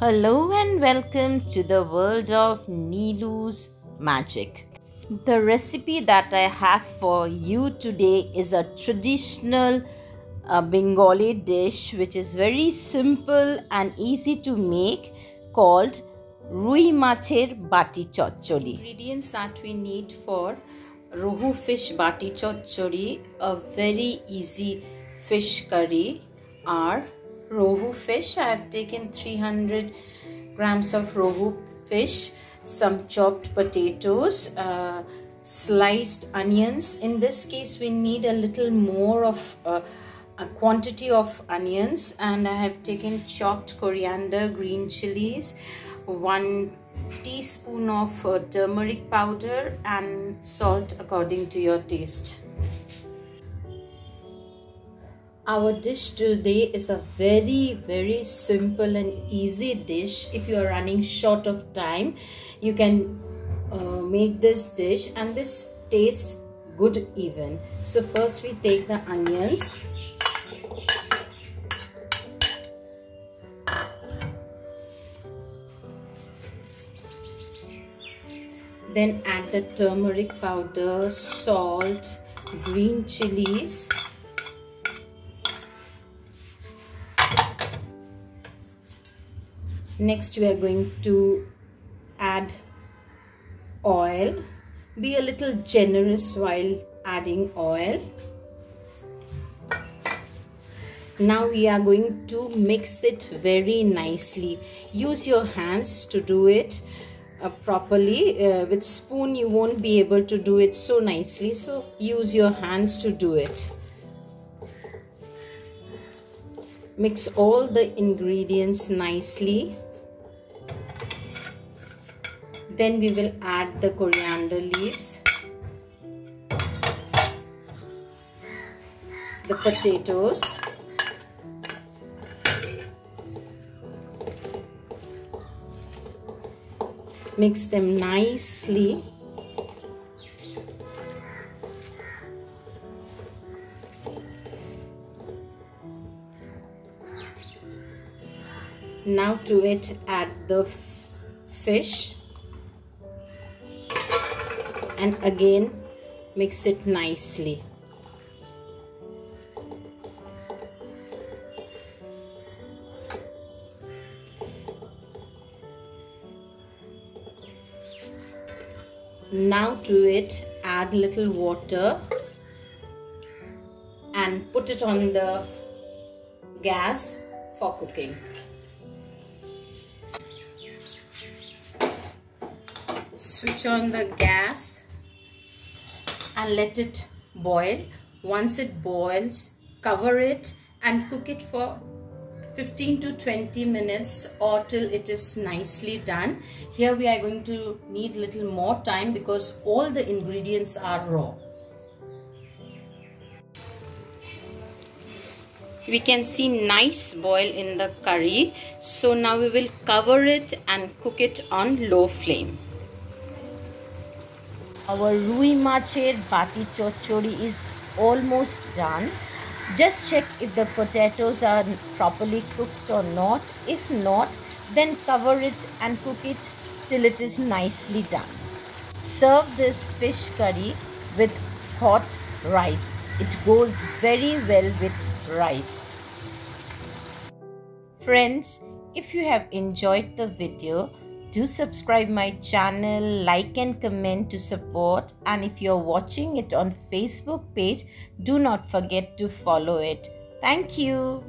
Hello and welcome to the world of Nelu's magic. The recipe that I have for you today is a traditional uh, Bengali dish which is very simple and easy to make called Rui Macher Bati Chorchori. Ingredients that we need for Rohu fish Bati Chorchori, a very easy fish curry are rohu fish. I have taken 300 grams of rohu fish, some chopped potatoes, uh, sliced onions. In this case, we need a little more of uh, a quantity of onions and I have taken chopped coriander, green chilies, one teaspoon of uh, turmeric powder and salt according to your taste. Our dish today is a very very simple and easy dish. If you are running short of time, you can uh, make this dish and this tastes good even. So first we take the onions. Then add the turmeric powder, salt, green chilies next we are going to add oil. Be a little generous while adding oil. Now we are going to mix it very nicely. Use your hands to do it uh, properly. Uh, with spoon you won't be able to do it so nicely so use your hands to do it. Mix all the ingredients nicely then we will add the coriander leaves the potatoes mix them nicely. Now to it add the fish and again mix it nicely. Now to it add little water and put it on the gas for cooking. Switch on the gas and let it boil. Once it boils, cover it and cook it for 15 to 20 minutes or till it is nicely done. Here we are going to need little more time because all the ingredients are raw. we can see nice boil in the curry so now we will cover it and cook it on low flame our rui macher bati chorchori is almost done. Just check if the potatoes are properly cooked or not. If not then cover it and cook it till it is nicely done. Serve this fish curry with hot rice. It goes very well with rice. Friends if you have enjoyed the video do subscribe my channel like and comment to support. And if you're watching it on facebook page do not forget to follow it. Thank you